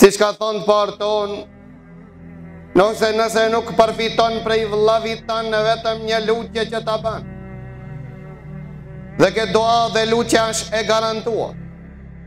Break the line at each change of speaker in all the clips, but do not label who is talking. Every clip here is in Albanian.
Siç ka thonë të parët tonë, nëse nëse nuk përfiton prej vllavit tanë vetëm një lutje që ta banë. Dhe kjo dua dhe lutja është e garantuar.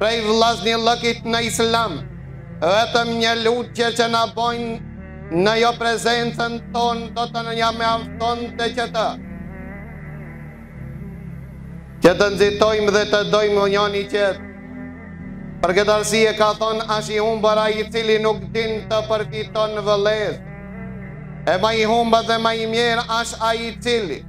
Prej vllaznillëkit në Islam, vetëm një lutje që na bojnë në jo prezencën tonë do të na mjaftonte që të që të nxitojmë dhe të dojmë njoni tjetrin. Për këtë arsye ka thonë asht i humbur ai i cili nuk din të përfiton vllezër. E ma i humbët dhe ma i mjerë asht ai i cili.